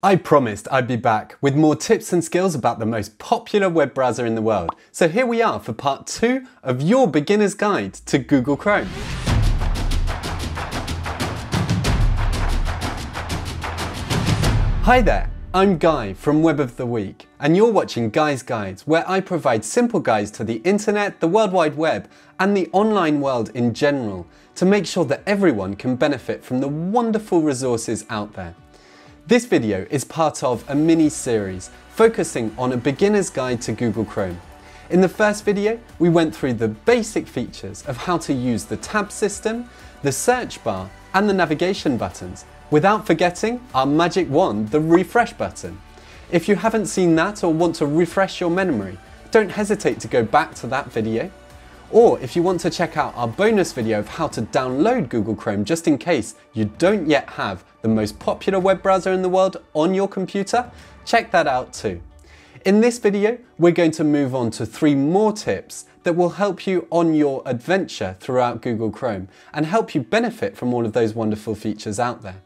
I promised I'd be back with more tips and skills about the most popular web browser in the world. So here we are for part two of your beginner's guide to Google Chrome. Hi there, I'm Guy from Web of the Week, and you're watching Guy's Guides, where I provide simple guides to the internet, the World Wide Web, and the online world in general to make sure that everyone can benefit from the wonderful resources out there. This video is part of a mini series focusing on a beginner's guide to Google Chrome. In the first video, we went through the basic features of how to use the tab system, the search bar, and the navigation buttons, without forgetting our magic wand, the refresh button. If you haven't seen that or want to refresh your memory, don't hesitate to go back to that video. Or if you want to check out our bonus video of how to download Google Chrome just in case you don't yet have the most popular web browser in the world on your computer, check that out too. In this video, we're going to move on to three more tips that will help you on your adventure throughout Google Chrome and help you benefit from all of those wonderful features out there.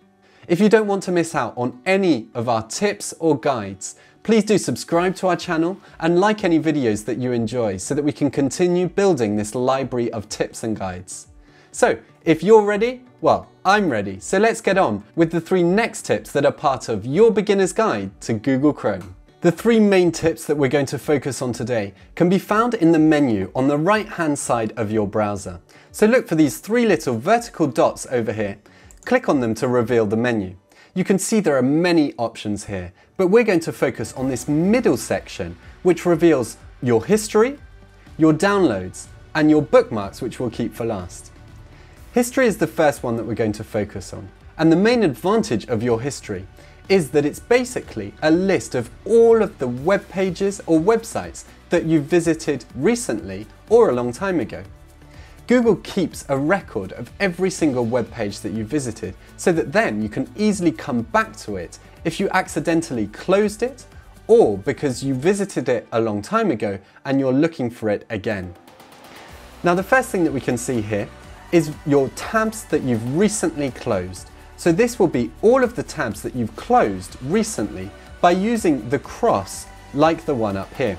If you don't want to miss out on any of our tips or guides, Please do subscribe to our channel and like any videos that you enjoy so that we can continue building this library of tips and guides. So, if you're ready, well, I'm ready. So let's get on with the three next tips that are part of your beginner's guide to Google Chrome. The three main tips that we're going to focus on today can be found in the menu on the right hand side of your browser. So look for these three little vertical dots over here. Click on them to reveal the menu. You can see there are many options here, but we're going to focus on this middle section, which reveals your history, your downloads, and your bookmarks, which we'll keep for last. History is the first one that we're going to focus on, and the main advantage of your history is that it's basically a list of all of the web pages or websites that you've visited recently or a long time ago. Google keeps a record of every single web page that you visited so that then you can easily come back to it if you accidentally closed it or because you visited it a long time ago and you're looking for it again. Now the first thing that we can see here is your tabs that you've recently closed. So this will be all of the tabs that you've closed recently by using the cross like the one up here.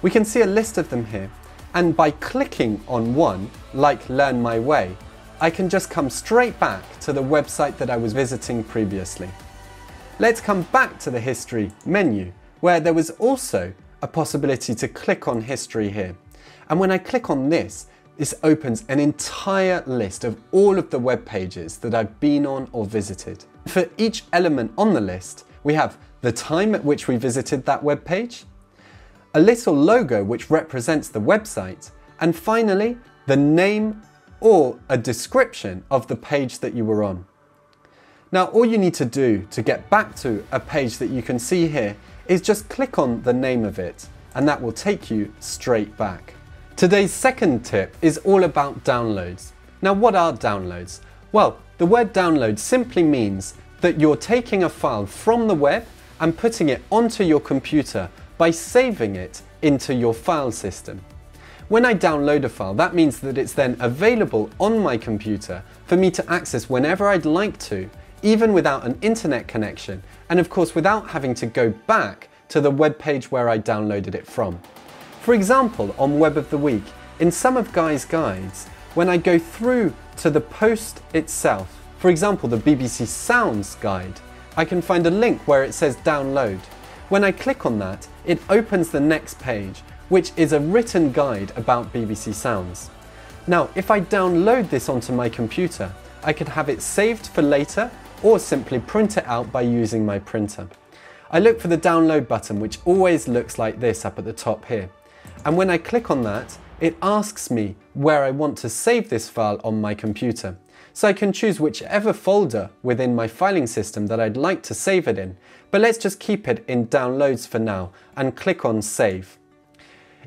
We can see a list of them here and by clicking on one, like Learn My Way, I can just come straight back to the website that I was visiting previously. Let's come back to the History menu, where there was also a possibility to click on History here. And when I click on this, this opens an entire list of all of the web pages that I've been on or visited. For each element on the list, we have the time at which we visited that web page, a little logo which represents the website, and finally, the name or a description of the page that you were on. Now, all you need to do to get back to a page that you can see here is just click on the name of it, and that will take you straight back. Today's second tip is all about downloads. Now, what are downloads? Well, the word download simply means that you're taking a file from the web and putting it onto your computer by saving it into your file system. When I download a file, that means that it's then available on my computer for me to access whenever I'd like to, even without an internet connection, and of course without having to go back to the web page where I downloaded it from. For example, on Web of the Week, in some of Guy's guides, when I go through to the post itself, for example the BBC Sounds guide, I can find a link where it says download. When I click on that, it opens the next page, which is a written guide about BBC Sounds. Now, if I download this onto my computer, I could have it saved for later or simply print it out by using my printer. I look for the download button, which always looks like this up at the top here. And when I click on that, it asks me where I want to save this file on my computer. So I can choose whichever folder within my filing system that I'd like to save it in, but let's just keep it in downloads for now and click on save.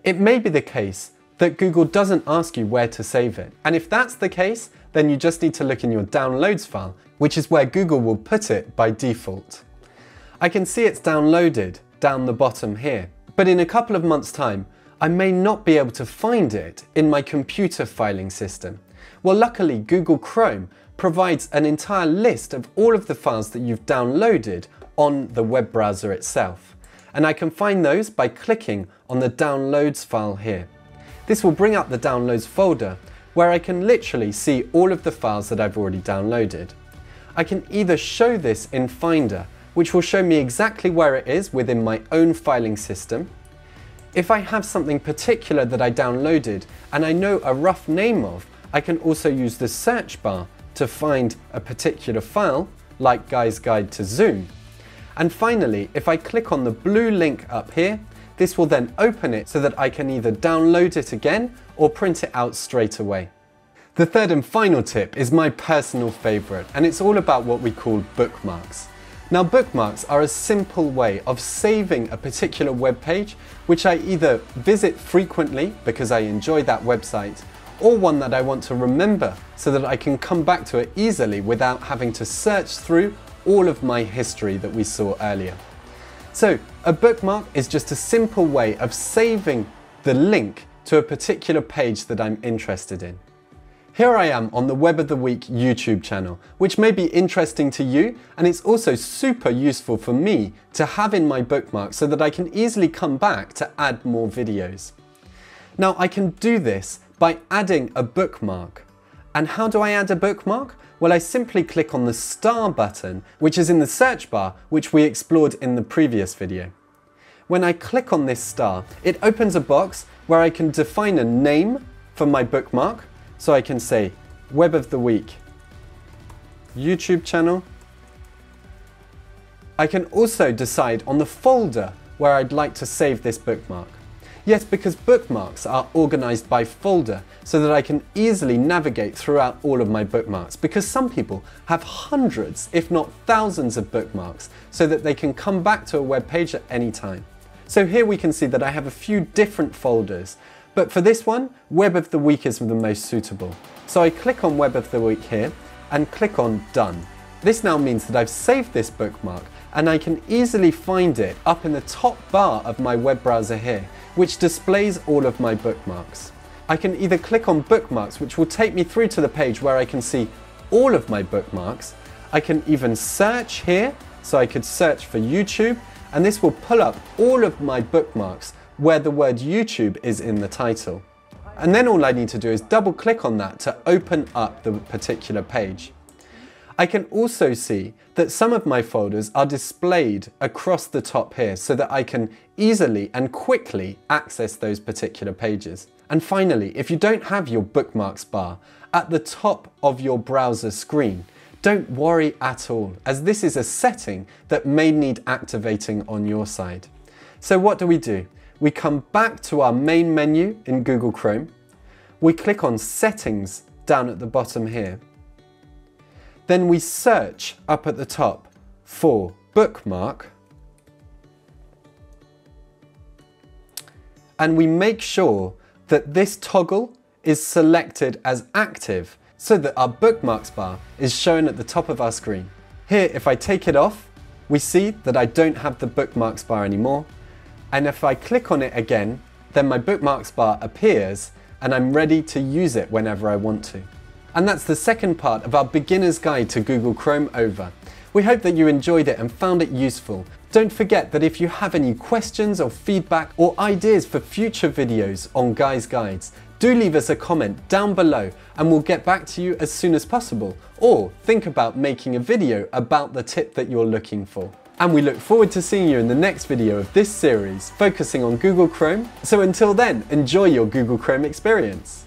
It may be the case that Google doesn't ask you where to save it. And if that's the case, then you just need to look in your downloads file, which is where Google will put it by default. I can see it's downloaded down the bottom here, but in a couple of months time, I may not be able to find it in my computer filing system. Well, luckily, Google Chrome provides an entire list of all of the files that you've downloaded on the web browser itself. And I can find those by clicking on the downloads file here. This will bring up the downloads folder where I can literally see all of the files that I've already downloaded. I can either show this in Finder, which will show me exactly where it is within my own filing system. If I have something particular that I downloaded and I know a rough name of, I can also use the search bar to find a particular file, like Guy's Guide to Zoom. And finally, if I click on the blue link up here, this will then open it so that I can either download it again or print it out straight away. The third and final tip is my personal favourite, and it's all about what we call bookmarks. Now bookmarks are a simple way of saving a particular web page which I either visit frequently because I enjoy that website or one that I want to remember so that I can come back to it easily without having to search through all of my history that we saw earlier. So a bookmark is just a simple way of saving the link to a particular page that I'm interested in. Here I am on the Web of the Week YouTube channel, which may be interesting to you, and it's also super useful for me to have in my bookmarks so that I can easily come back to add more videos. Now I can do this by adding a bookmark. And how do I add a bookmark? Well, I simply click on the star button, which is in the search bar, which we explored in the previous video. When I click on this star, it opens a box where I can define a name for my bookmark. So I can say Web of the Week, YouTube channel. I can also decide on the folder where I'd like to save this bookmark. Yes, because bookmarks are organized by folder so that I can easily navigate throughout all of my bookmarks because some people have hundreds, if not thousands of bookmarks so that they can come back to a web page at any time. So here we can see that I have a few different folders, but for this one, Web of the Week is the most suitable. So I click on Web of the Week here and click on Done. This now means that I've saved this bookmark and I can easily find it up in the top bar of my web browser here which displays all of my bookmarks. I can either click on bookmarks, which will take me through to the page where I can see all of my bookmarks. I can even search here, so I could search for YouTube, and this will pull up all of my bookmarks where the word YouTube is in the title. And then all I need to do is double click on that to open up the particular page. I can also see that some of my folders are displayed across the top here so that I can easily and quickly access those particular pages. And finally, if you don't have your bookmarks bar at the top of your browser screen, don't worry at all, as this is a setting that may need activating on your side. So what do we do? We come back to our main menu in Google Chrome. We click on Settings down at the bottom here. Then we search up at the top for bookmark and we make sure that this toggle is selected as active so that our bookmarks bar is shown at the top of our screen. Here, if I take it off, we see that I don't have the bookmarks bar anymore. And if I click on it again, then my bookmarks bar appears and I'm ready to use it whenever I want to. And that's the second part of our beginner's guide to Google Chrome over. We hope that you enjoyed it and found it useful. Don't forget that if you have any questions or feedback or ideas for future videos on Guy's Guides, do leave us a comment down below and we'll get back to you as soon as possible. Or think about making a video about the tip that you're looking for. And we look forward to seeing you in the next video of this series focusing on Google Chrome. So until then, enjoy your Google Chrome experience.